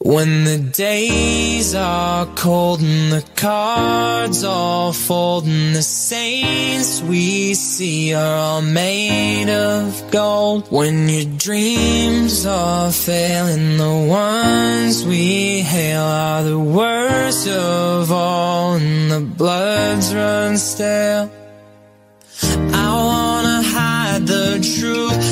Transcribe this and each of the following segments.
When the days are cold and the cards all fold and the saints we see are all made of gold. When your dreams are failing, the ones we hail are the worst of all and the bloods run stale. I wanna hide the truth,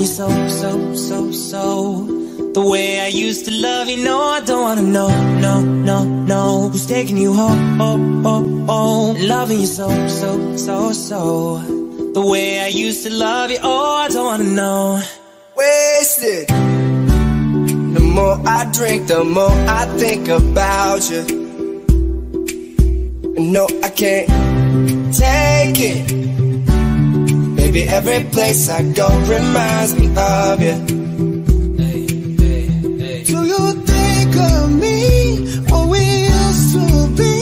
you so, so, so, so. The way I used to love you, no I don't wanna know, no, no, no. Who's taking you home, oh, oh, oh Loving you so, so, so, so. The way I used to love you, oh I don't wanna know. Wasted. The more I drink, the more I think about you. No, I can't take it Baby, every place I go reminds me of you Do you think of me, what we used to be?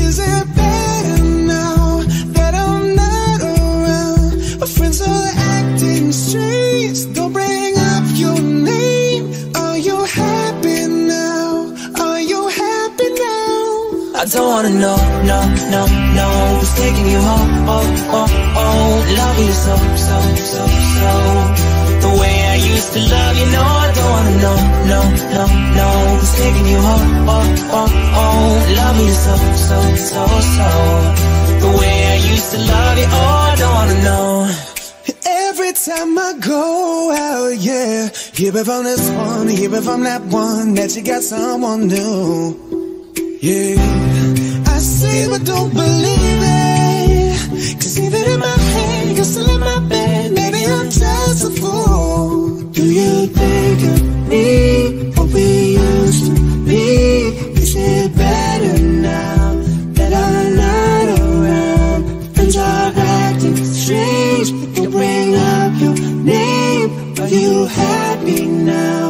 Is it better now that I'm not around? Friends are acting strange, don't bring up your name Are you happy now? Are you happy now? I don't wanna know, so, so, so, so. The way I used to love you, no I don't wanna know, no, no, no. Who's taking you home, oh, oh, oh Loving you so, so, so, so. The way I used to love you, oh I don't wanna know. Every time I go out, yeah. Hear it from this one, hear it from that one That you got someone new. Yeah, I say but don't believe it Cause even in my head, you're still in my bed Maybe I'm just a fool Do you think of me, what we used to be? Is it better now that I'm not around? Friends are acting strange, they bring up your name Are you happy now?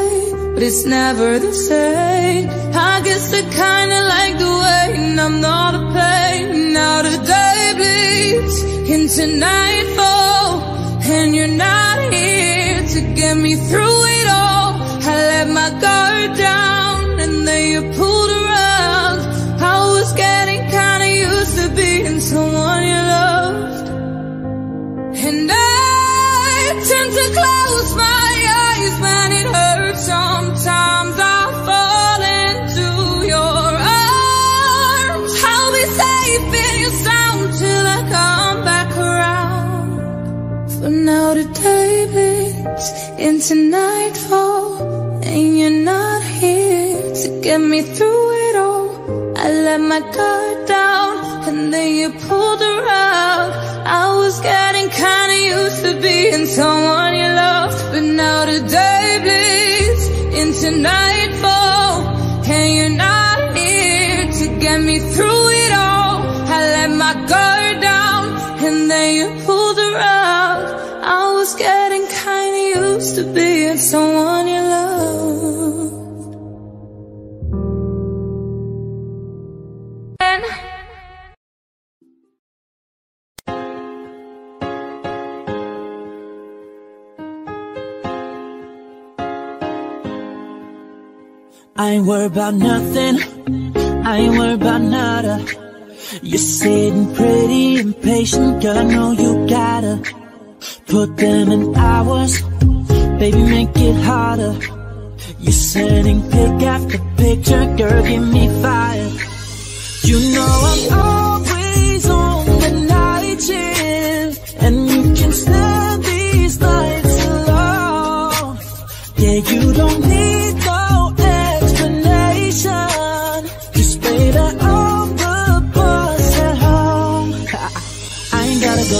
but it's never the same. I guess I kinda like the way I'm not a pain. Now the day bleeds into nightfall, and you're not here to get me through it all. I let my guard down, and then you pulled around. I was getting kinda used to being someone you loved, and I Sometimes I fall into your arms. I'll be safe sound till I come back around. Now the day bleeds into nightfall And you're not here to get me through it all I let my guard down and then you pulled around I was getting kinda used to being someone you loved But now the day bleeds into nightfall And you're not here to get me through it all? I let my guard down and then you pulled around I was getting kinda used to being someone I ain't worried about nothing. I ain't worried about nada. You're sitting pretty impatient, girl. I know you gotta put them in hours. Baby, make it harder. You're sending pic after picture, girl, give me fire. You know I'm always on the night shift, and you can stand these nights alone. Yeah, you don't need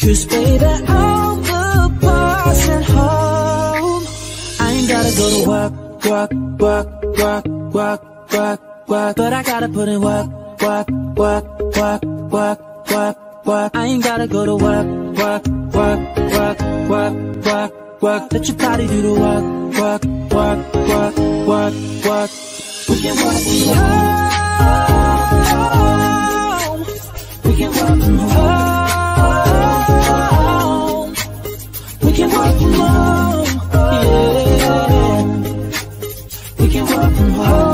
Cause baby, I'm the boss at home. I ain't gotta go to work, work, work, work, work, work, work. But I gotta put in work, work, work, work, work, work, work. I ain't gotta go to work, work, work, work, work, work, work. Let your body do the work, work, work, work, work, work. We can work from home. We can work from home. We can work from home. Yeah. We can work from home.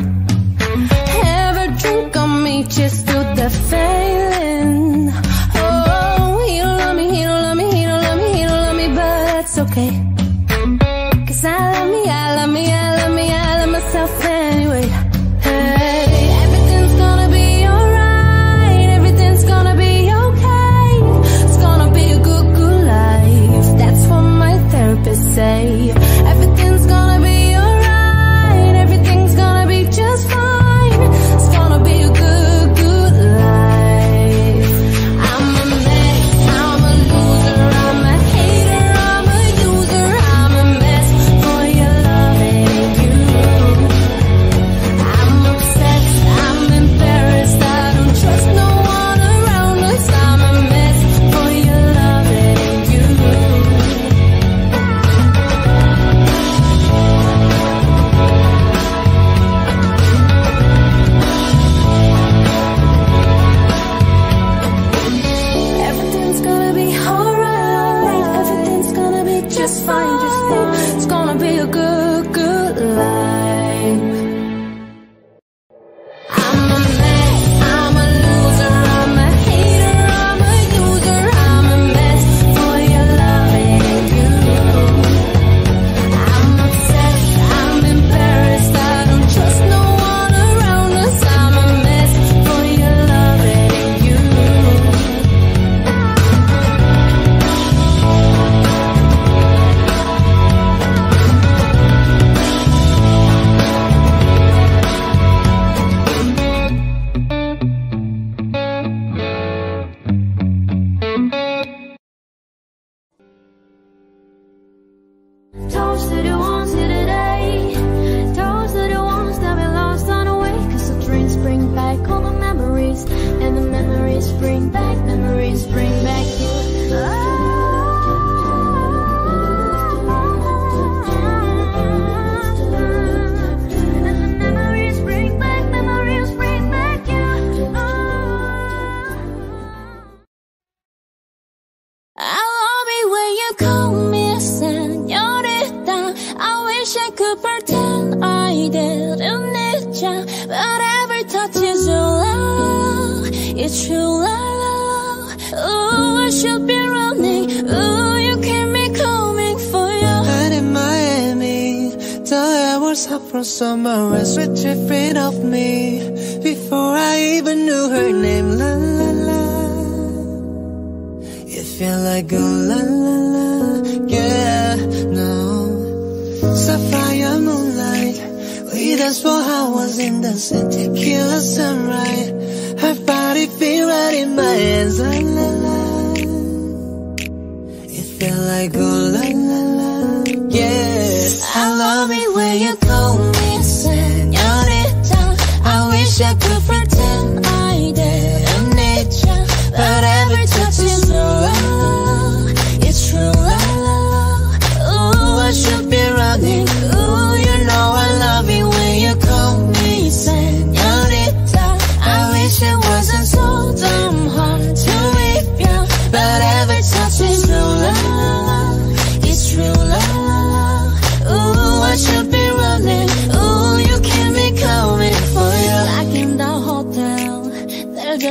yeah.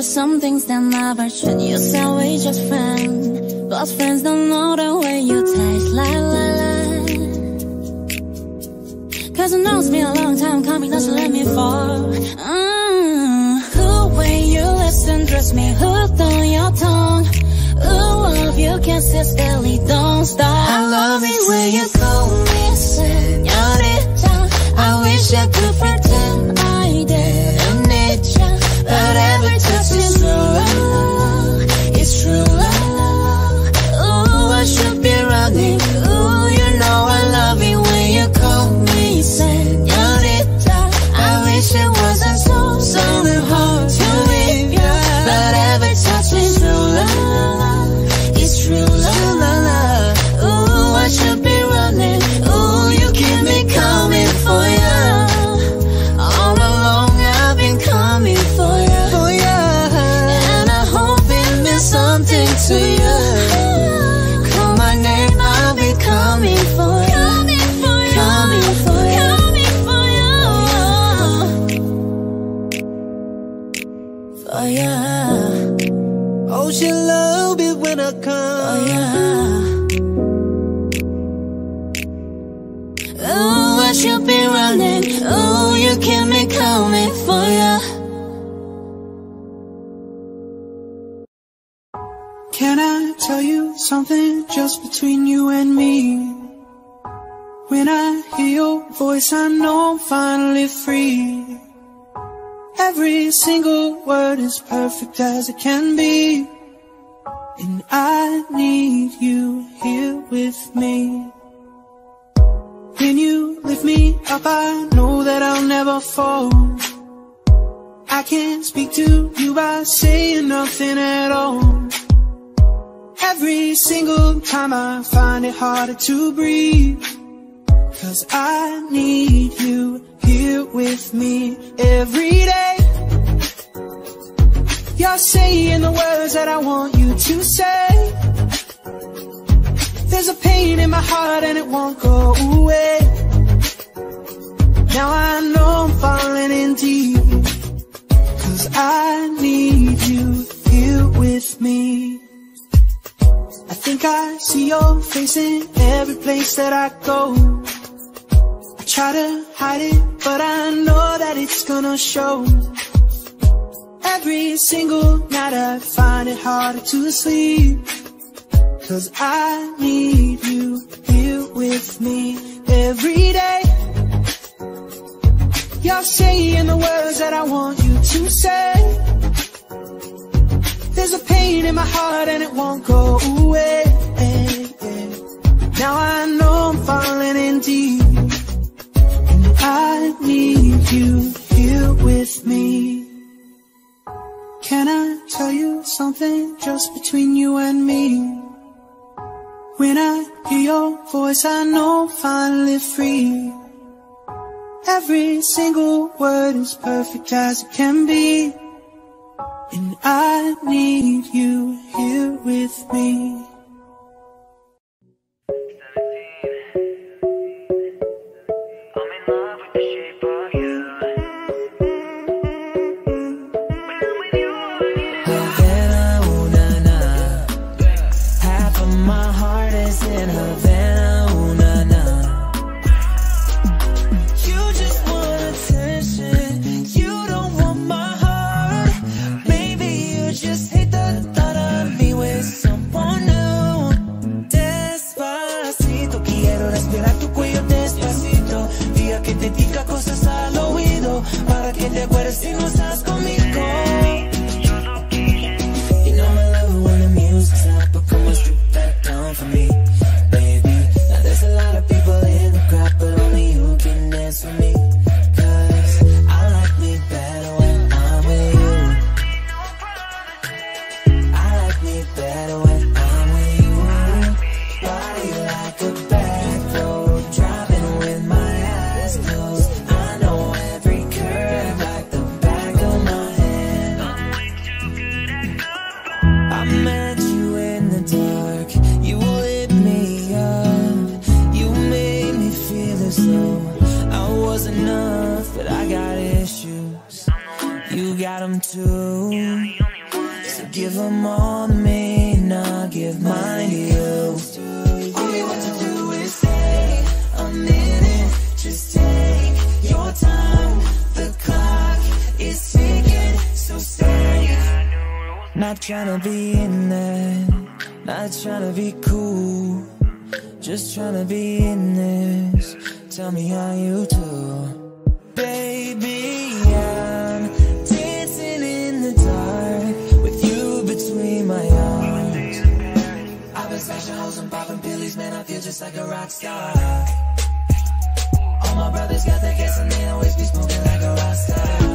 There are just some things that never change. You say we just friends, but friends don't know the way you taste. La la la. Cause I know it's been a long time coming, doesn't let me fall. Mm. The way you listen, dress me hooked on your tongue. Ooh, all of your kisses barely don't stop. I love it when you call me señorita. I wish I could pretend love. Something just between you and me? When I hear your voice, I know I'm finally free. Every single word is perfect as it can be. And I need you here with me. When you lift me up, I know that I'll never fall. I can't speak to you by saying nothing at all. Every single time I find it harder to breathe. Cause I need you here with me every day. You're saying the words that I want you to say. There's a pain in my heart and it won't go away. Now I know I'm falling in deep. Cause I need you here with me. I think I see your face in every place that I go. I try to hide it, but I know that it's gonna show. Every single night I find it harder to sleep. Cause I need you here with me every day. You're saying the words that I want you to say. There's a pain in my heart and it won't go away. Now I know I'm falling in deep. And I need you here with me. Can I tell you something just between you and me? When I hear your voice, I know I'm finally free. Every single word is perfect as it can be. And I need you here with me. like a rock star. All my brothers got the gas and they always be smoking like a rock star.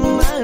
my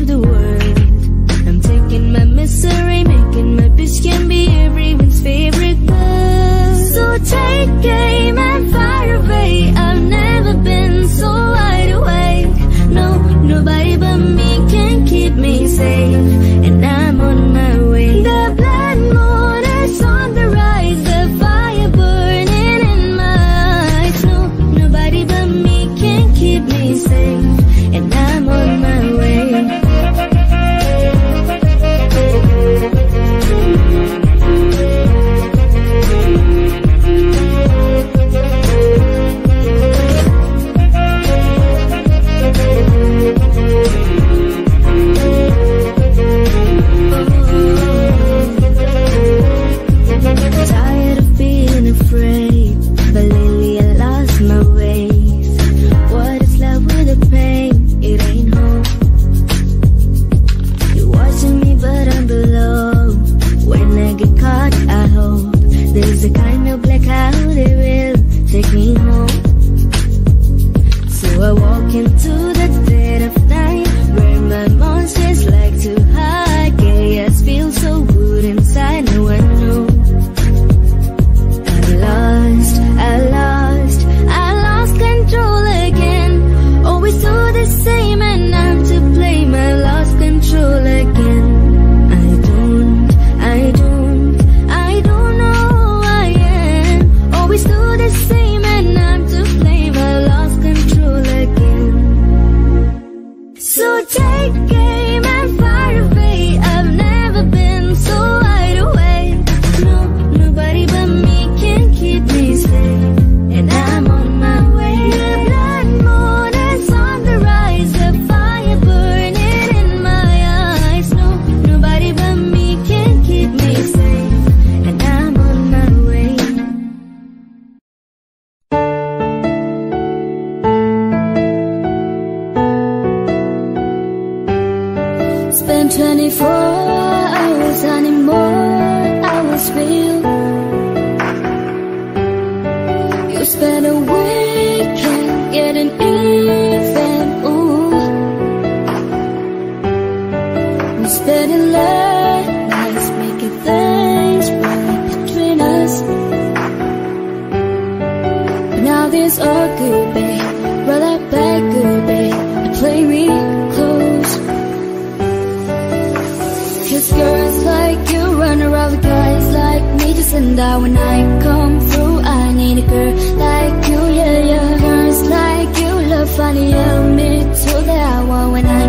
funny of me to the hour when I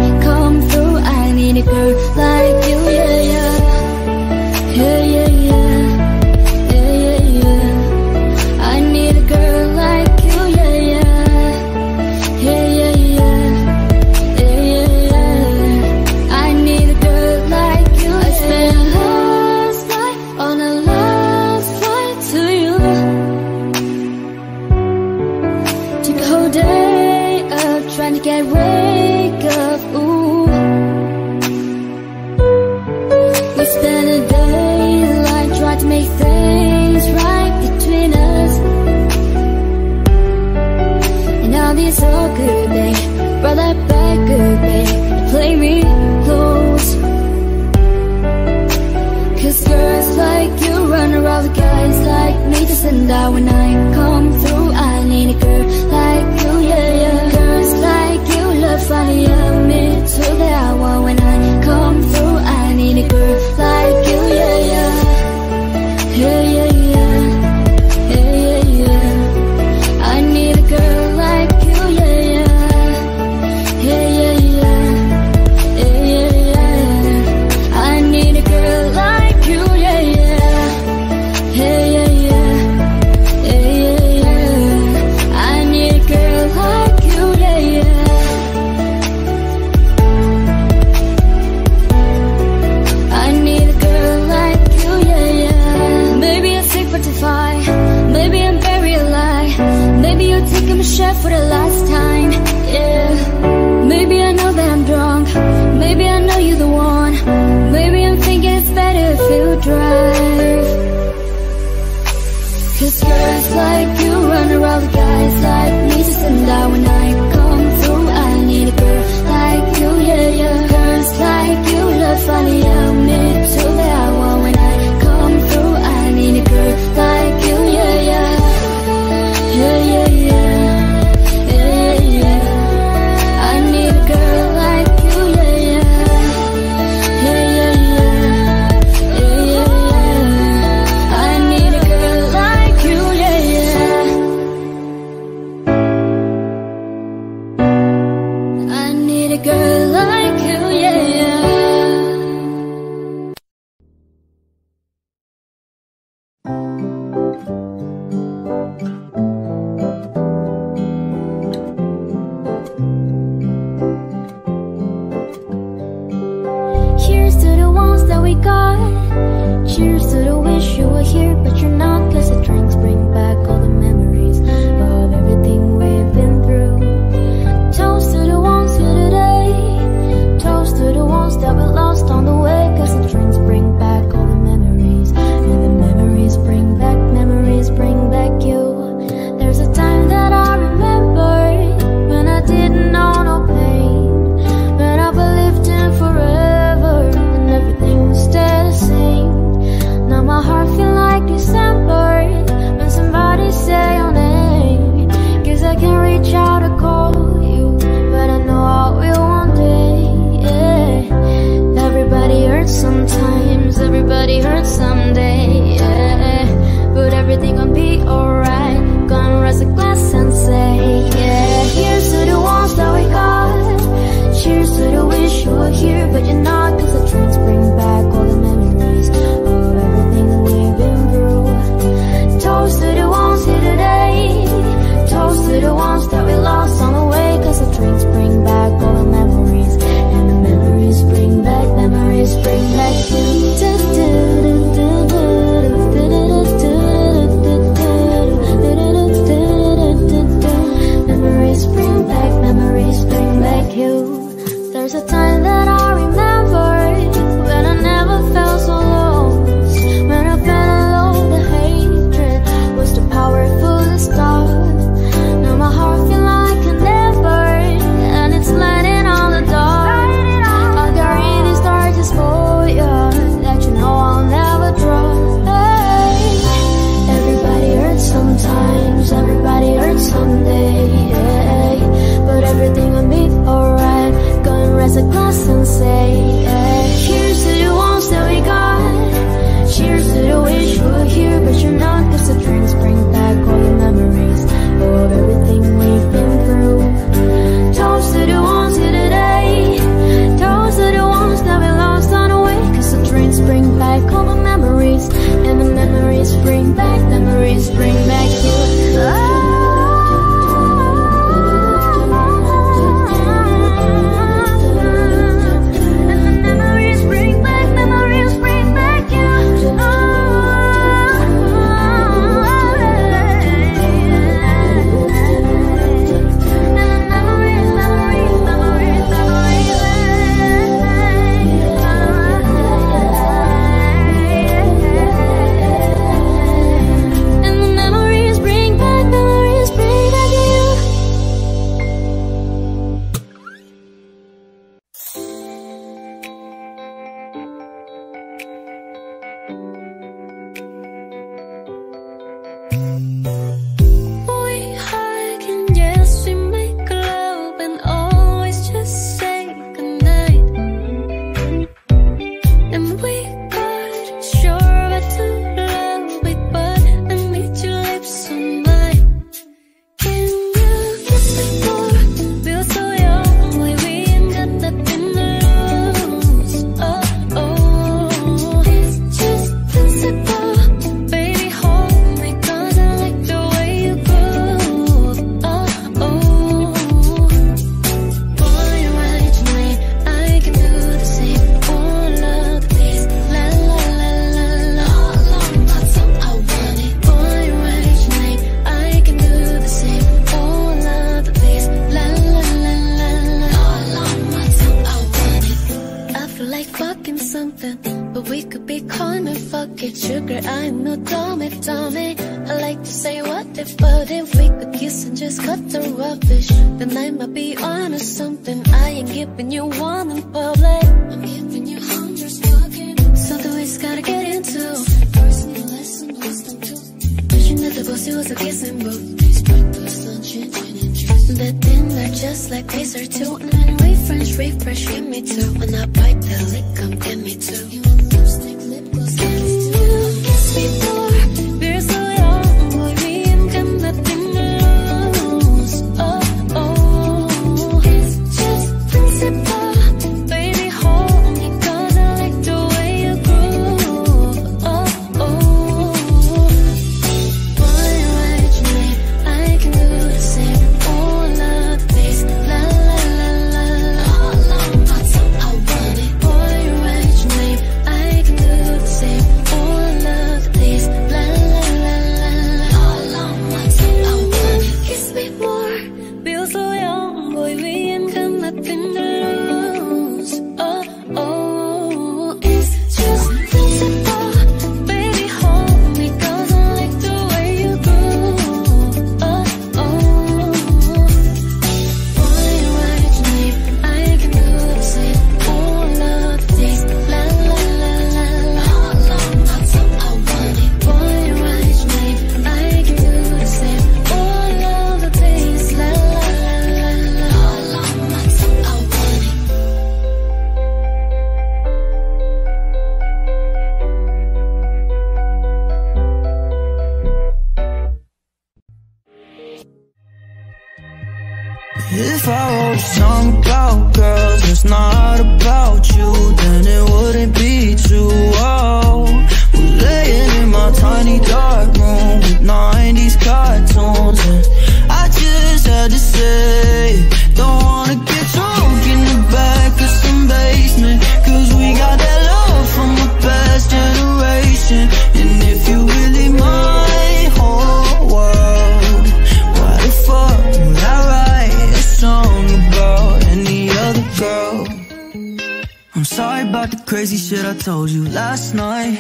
crazy shit I told you last night.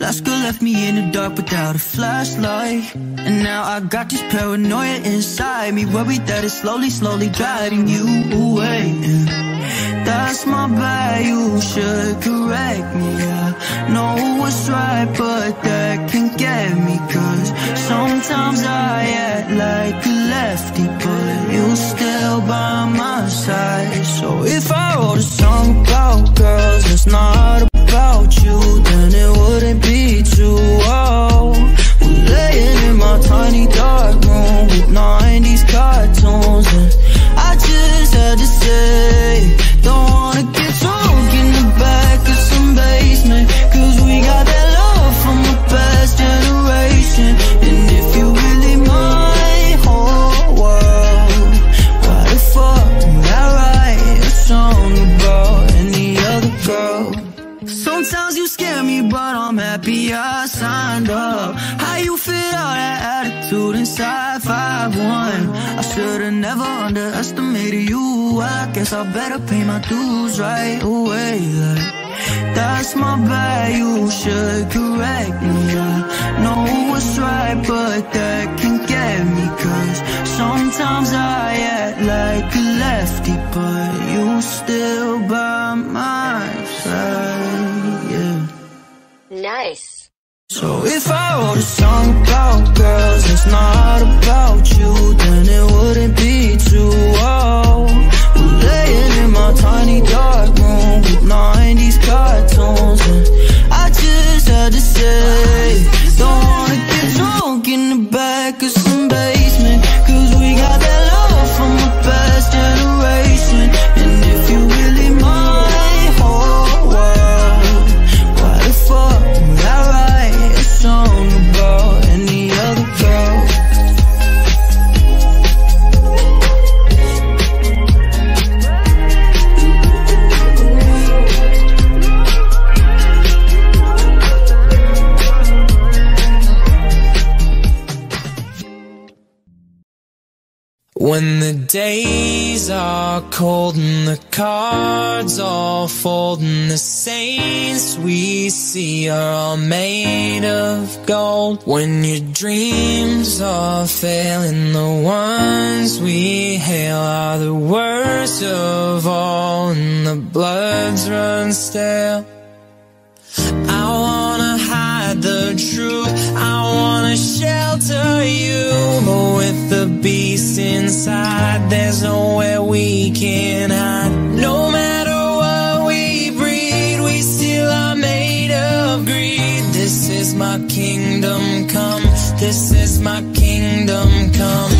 Last girl left me in the dark without a flashlight. And now I got this paranoia inside me Worried that it's slowly, slowly driving you away. And That's my bad, you should correct me. I know what's right, but that can get me. Cause sometimes I act like a lefty But you still by my side. So if I wrote a song about girls, it's not about you Then it wouldn't be too old. We're laying in my tiny dark room With 90s cartoons And I just had to say Don't wanna get drunk in the back of some basement Cause we got that love from a past generation song about other girl? Sometimes you scare me, but I'm happy I signed up. How you fit all that attitude inside 5'1? I should've never underestimated you. I guess I better pay my dues right away. Like, that's my bad, you should correct me. I know what's right, but that can get me. Cause sometimes I act like a lefty, but you still by my side. Yeah. Nice. So if I wrote a song about girls that's not about you, then it wouldn't be too old. We're laying in my tiny dark days are cold and the cards all fold and the saints we see are all made of gold. When your dreams are failing, the ones we hail are the worst of all and the bloods run stale. I wanna truth. I wanna shelter you. But with the beast inside, there's nowhere we can hide. No matter what we breed, we still are made of greed. This is my kingdom come. This is my kingdom come.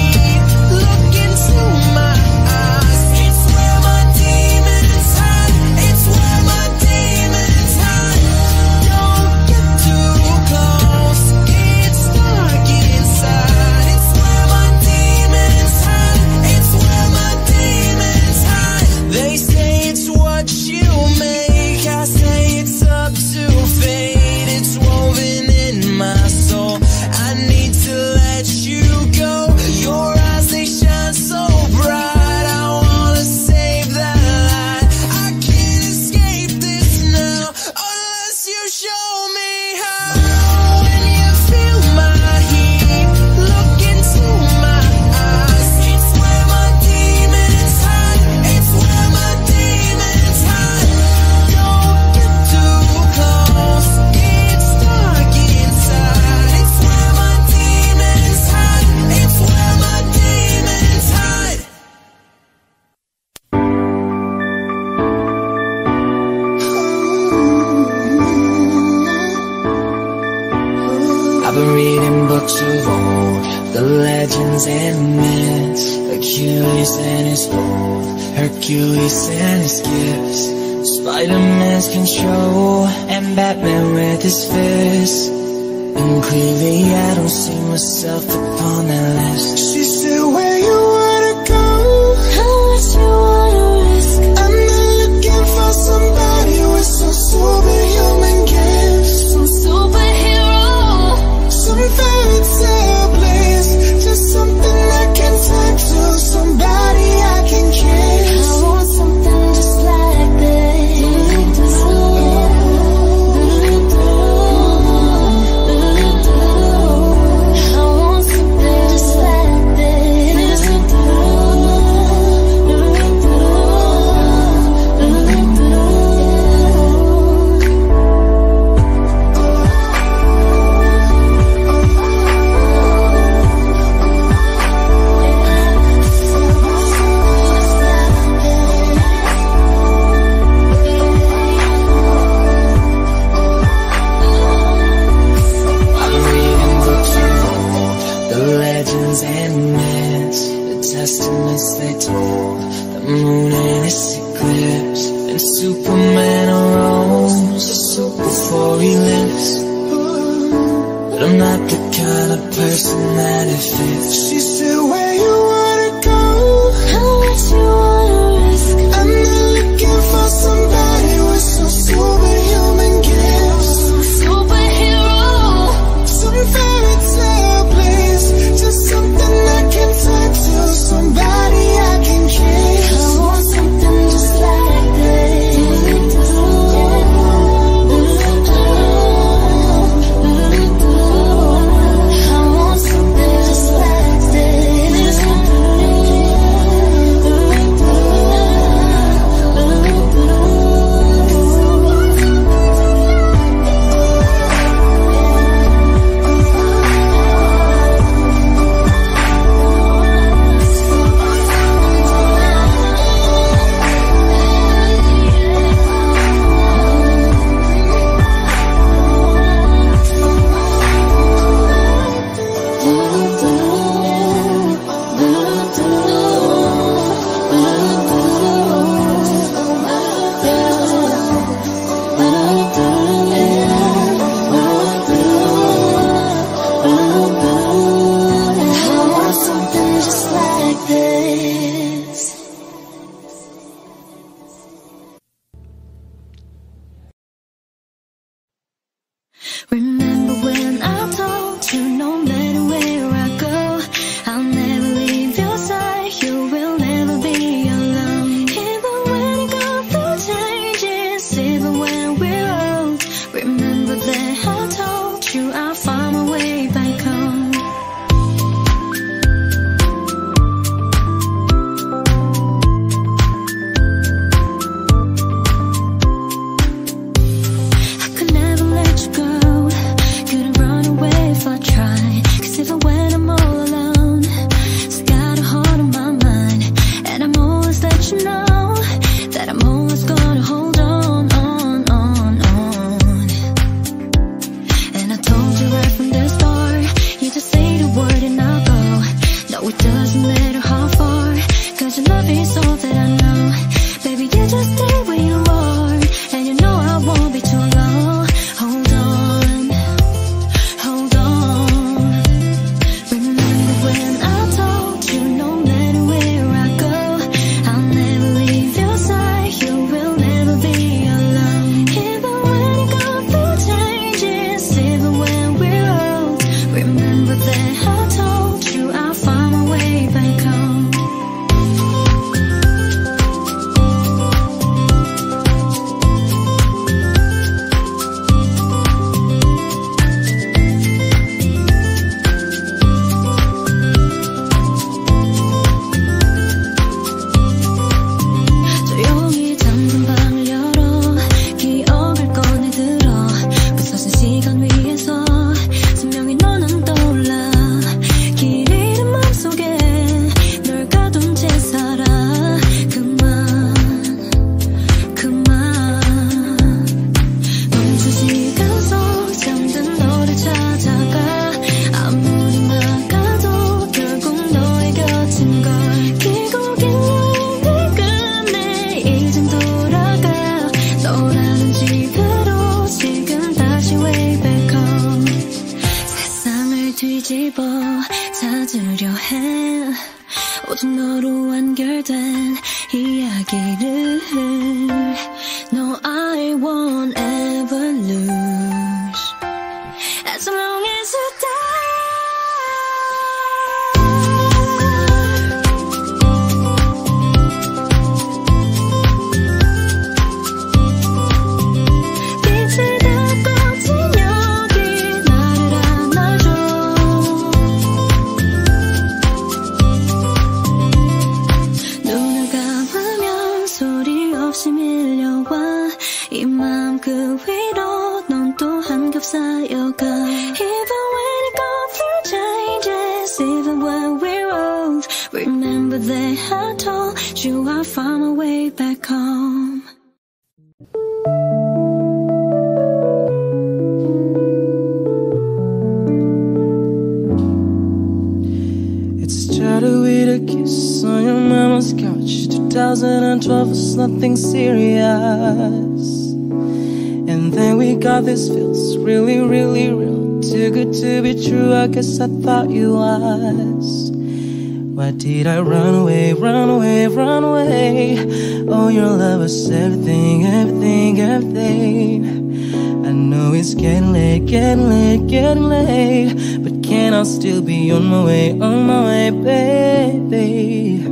The reading books of old, the legends and myths Achilles and his hold Hercules and his gifts Spider-Man's control And Batman with his fists And clearly I don't see myself upon that list She said, where you wanna go? How much you wanna risk? I'm not looking for somebody with some superhuman gifts. I thought you was. Why did I run away, run away, run away? Oh, your love was everything, everything, everything. I know it's getting late, getting late, getting late. But can I still be on my way, on my way, baby?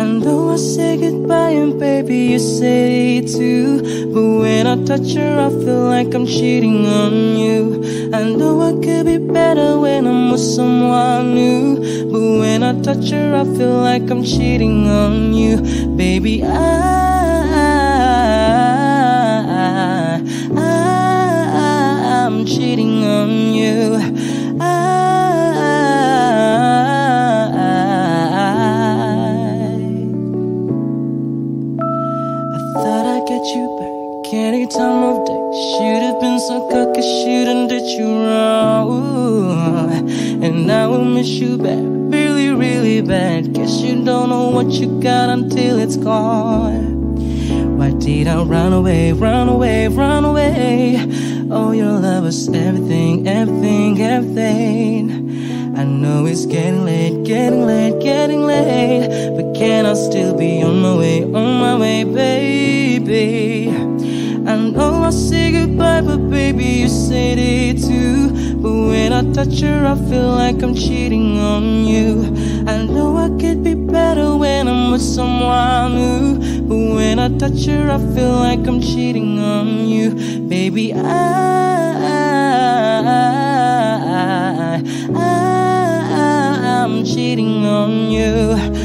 And though I say goodbye and baby you say too But when I touch her I feel like I'm cheating on you I know I could be better when I'm with someone new But when I touch her I feel like I'm cheating on you. Baby I, any time of day. Should have been so cocky, shouldn't did you wrong. And I will miss you back, really, really bad. Guess you don't know what you got until it's gone. Why did I run away, run away, run away? Oh, your love was everything, everything, everything. I know it's getting late, getting late, getting late. But can I still be on my way, on my way, baby? It too. But when I touch her, I feel like I'm cheating on you. I know I could be better when I'm with someone new. But when I touch her, I feel like I'm cheating on you. Baby, I, I, I, I'm cheating on you.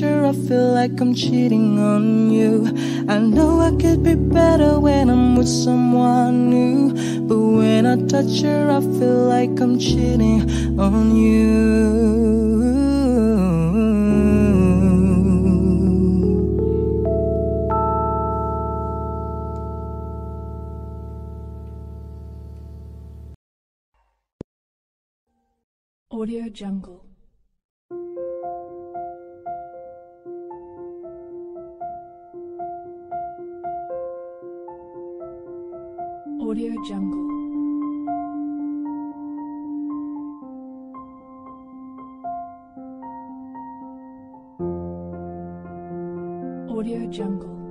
I I feel like I'm cheating on you. I know I could be better when I'm with someone new. But when I touch her, I feel like I'm cheating on you. Audio Jungle. Jungle.